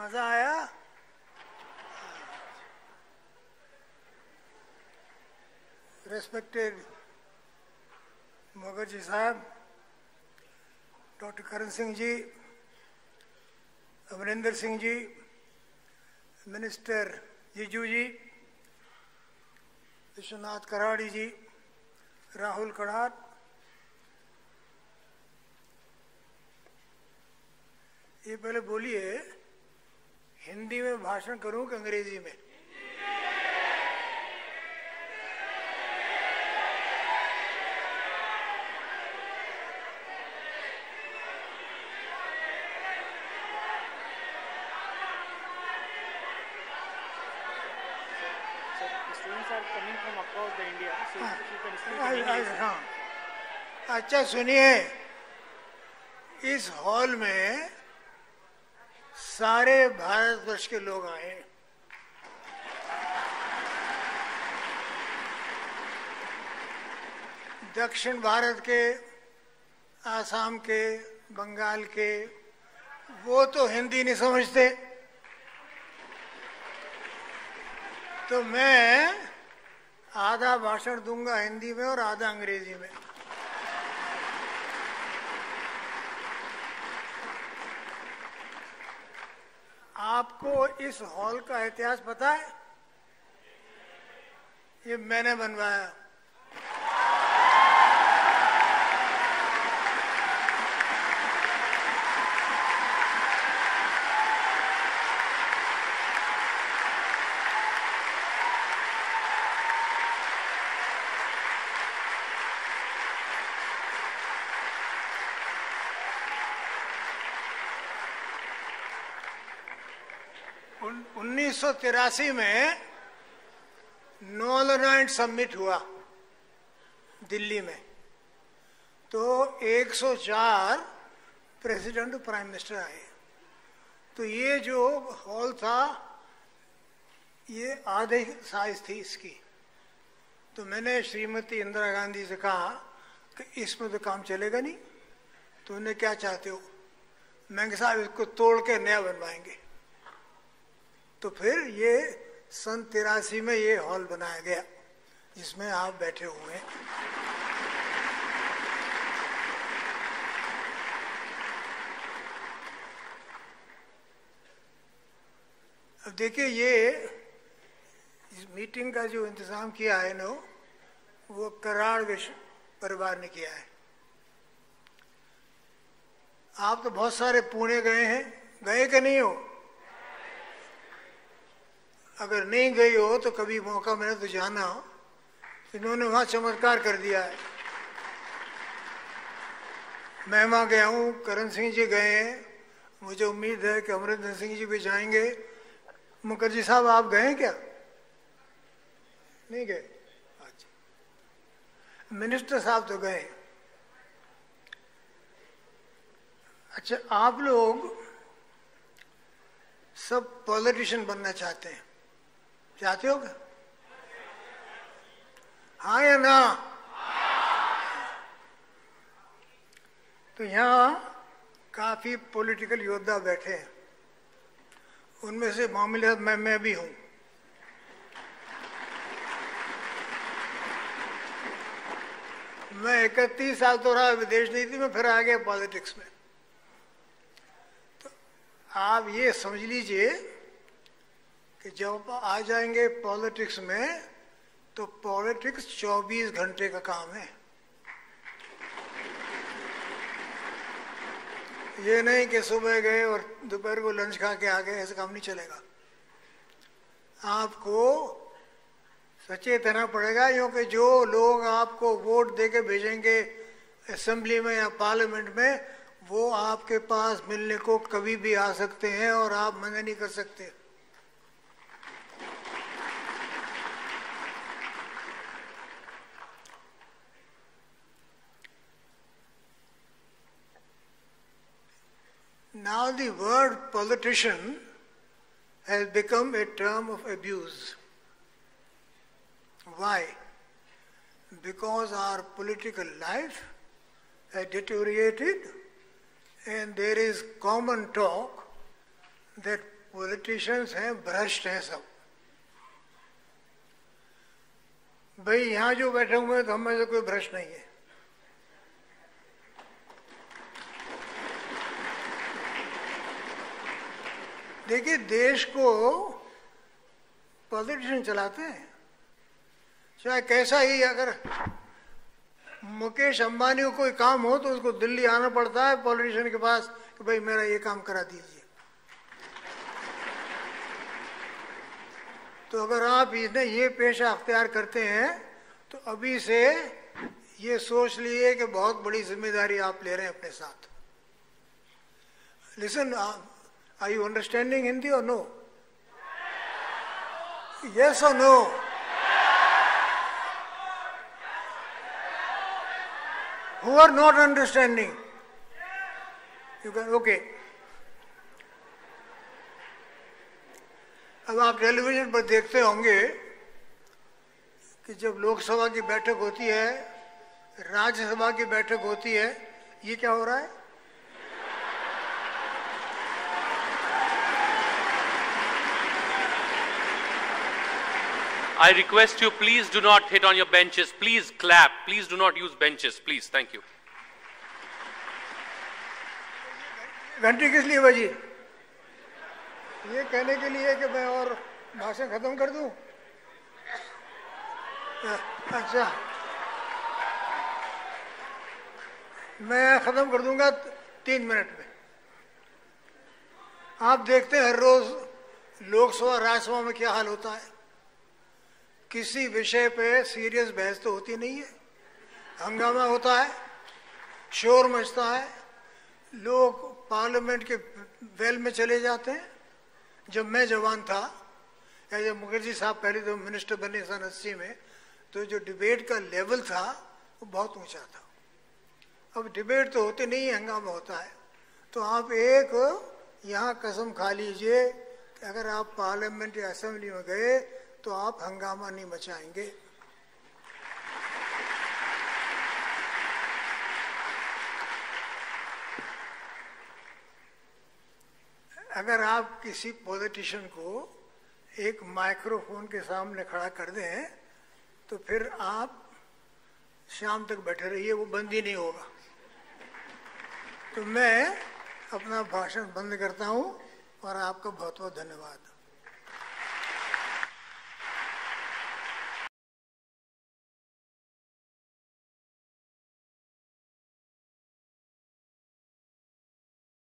मज़ा आया। रेस्पेक्टेड मगर मुखर्जी साहब डॉक्टर करण सिंह जी अमरिंदर सिंह जी मिनिस्टर जीजू जी विश्वनाथ कराड़ी जी राहुल कड़ाट ये पहले बोलिए हिंदी में भाषण करूँ कि अंग्रेज़ी में? हाँ, हाँ, हाँ, अच्छा सुनिए। इस हॉल में सारे भारतवर्ष के लोग आए दक्षिण भारत के, आसाम के, बंगाल के, वो तो हिंदी नहीं समझते। तो मैं आधा भाषण दूँगा हिंदी में और आधा अंग्रेज़ी में। आपको इस हॉल का इतिहास पता है? ये मैंने बनवाया। उन्नीस सौ तिरासी में नॉलनाइट समिट हुआ दिल्ली में। तो 104 प्रेसिडेंट प्राइम मिनिस्टर आए। तो ये जो हॉल था, ये आधे साइज़ थी इसकी। तो मैंने श्रीमती इंदिरा गांधी से कहा कि इसमें तो काम चलेगा नहीं। तो उन्हें क्या चाहते हो? मैं साहब इसको तोड़ के नया बनवाएँगे। तो फिर ये सन तिरासी में ये हॉल बनाया गया, जिसमें आप बैठे हुए हैं। अब देखिए ये इस मीटिंग का जो इंतज़ाम किया है ना, वो कराड़ विश्व परिवार ने किया है। आप तो बहुत सारे पुणे गए हैं, गए कि नहीं हो? अगर नहीं गई हो तो कभी मौका मिले तो जाना। इन्होंने वहाँ चमत्कार कर दिया है। मैं वहाँ गया हूँ, करण सिंह जी गए हैं। मुझे उम्मीद है कि अमरिंदर सिंह जी भी जाएँगे। मुखर्जी साहब, आप गए क्या? नहीं गए? अच्छा। मिनिस्टर साहब तो गए अच्छा आप लोग सब पॉलिटिशियन बनना चाहते हैं। चाहते हो क्या हाँ या ना? तो यहाँ काफ़ी पॉलिटिकल योद्धा बैठे हैं। उनमें से मामले मैं मैं भी हूँ। मैं इकतीस साल तो रहा विदेश नीति में, फिर आ गया पॉलिटिक्स में। तो आप ये समझ लीजिए कि जब आ जाएँगे पॉलिटिक्स में तो पॉलिटिक्स 24 घंटे का काम है। ये नहीं कि सुबह गए और दोपहर को लंच खा के आ गए, ऐसा काम नहीं चलेगा। आपको सचेत रहना पड़ेगा, क्योंकि जो लोग आपको वोट दे के भेजेंगे असेंबली में या पार्लियामेंट में, वो आपके पास मिलने को कभी भी आ सकते हैं और आप मना नहीं कर सकते Now the word politician has become a term of abuse. Why? Because our political life has deteriorated and there is common talk that politicians हैं भ्रष्ट हैं सब भाई यहां जो बैठे हुए हैं तो हम में से कोई भ्रष्ट नहीं है देखिए, देश को पॉलिटिशियन चलाते हैं। चाहे कैसा ही अगर मुकेश अंबानी को कोई काम हो तो उसको दिल्ली आना पड़ता है पॉलिटिशियन के पास कि भाई, मेरा ये काम करा दीजिए। तो अगर आप इसने ये पेशा अख्तियार करते हैं तो अभी से ये सोच लिए कि बहुत बड़ी ज़िम्मेदारी आप ले रहे हैं अपने साथ। Listen are you understanding Hindi और नो यस और no who are not understanding. You can, okay. अब आप टेलीविज़न पर देखते होंगे कि जब लोकसभा की बैठक होती है राज्यसभा की बैठक होती है ये क्या हो रहा है I request you, please do not hit on your benches. Please clap. Please do not use benches. Please. Thank you. घंटी किस लिए बजी ये कहने के लिए कि मैं और भाषण खत्म कर दूँ अच्छा मैं खत्म कर दूँगा तीन मिनट में आप देखते हैं हर रोज लोकसभा राज्यसभा में क्या हाल होता है किसी विषय पे सीरियस बहस तो होती नहीं है। हंगामा होता है, शोर मचता है, लोग पार्लियामेंट के वेल में चले जाते हैं। जब मैं जवान था, या जब मुखर्जी साहब पहले तो मिनिस्टर बने सन अस्सी में तो जो डिबेट का लेवल था, वो बहुत ऊँचा था। अब डिबेट तो होते नहीं हंगामा होता है। तो आप एक यहाँ कसम खा लीजिए कि अगर आप पार्लियामेंट या असेंबली में गए तो आप हंगामा नहीं मचाएँगे। अगर आप किसी पॉलिटिशियन को एक माइक्रोफोन के सामने खड़ा कर दें तो फिर आप शाम तक बैठे रहिए, वो बंद ही नहीं होगा। तो मैं अपना भाषण बंद करता हूँ और आपका बहुत बहुत धन्यवाद।